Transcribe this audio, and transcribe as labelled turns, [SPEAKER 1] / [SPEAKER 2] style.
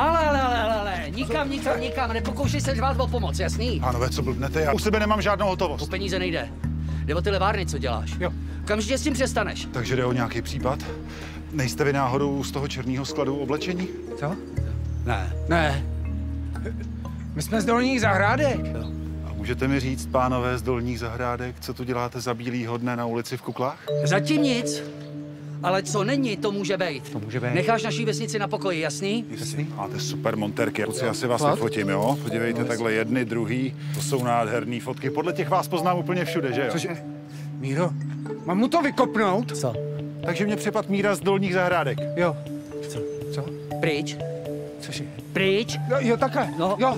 [SPEAKER 1] Ale, ale, ale, ale, ale, nikam, nikam, nikam, nepokoušej se řvát o pomoc, jasný?
[SPEAKER 2] Pánové, co blbnete? Já u sebe nemám žádnou
[SPEAKER 1] O
[SPEAKER 2] hotovost.
[SPEAKER 1] peníze nejde. Jde o ty levárny, co děláš.
[SPEAKER 3] Jo.
[SPEAKER 1] Kamžitě s tím přestaneš.
[SPEAKER 2] Takže jde o nějaký případ? Nejste vy náhodou z toho černého skladu oblečení?
[SPEAKER 3] Co?
[SPEAKER 1] Ne. Ne.
[SPEAKER 3] My jsme z dolních zahrádek.
[SPEAKER 2] A můžete mi říct, pánové z dolních zahrádek, co tu děláte za bílýho dne na ulici v Kuklách?
[SPEAKER 1] Zatím nic. Ale co není, to může být.
[SPEAKER 3] To může být.
[SPEAKER 1] Necháš naší vesnici na pokoji, jasný?
[SPEAKER 2] Jasný. Máte super monterky, Kluci, já si vás
[SPEAKER 3] Fakt?
[SPEAKER 2] vyfotím, jo? Podívejte, takhle jedny, druhý, to jsou nádherné fotky. Podle těch vás poznám úplně všude, že jo?
[SPEAKER 3] Cože? Míro, mám mu to vykopnout?
[SPEAKER 1] Co?
[SPEAKER 2] Takže mě přepad Míra z dolních zahrádek.
[SPEAKER 3] Jo.
[SPEAKER 1] Co?
[SPEAKER 3] Co?
[SPEAKER 1] Pryč.
[SPEAKER 3] Cože?
[SPEAKER 1] Pryč.
[SPEAKER 3] Jo, jo takhle.
[SPEAKER 1] No.
[SPEAKER 3] Jo.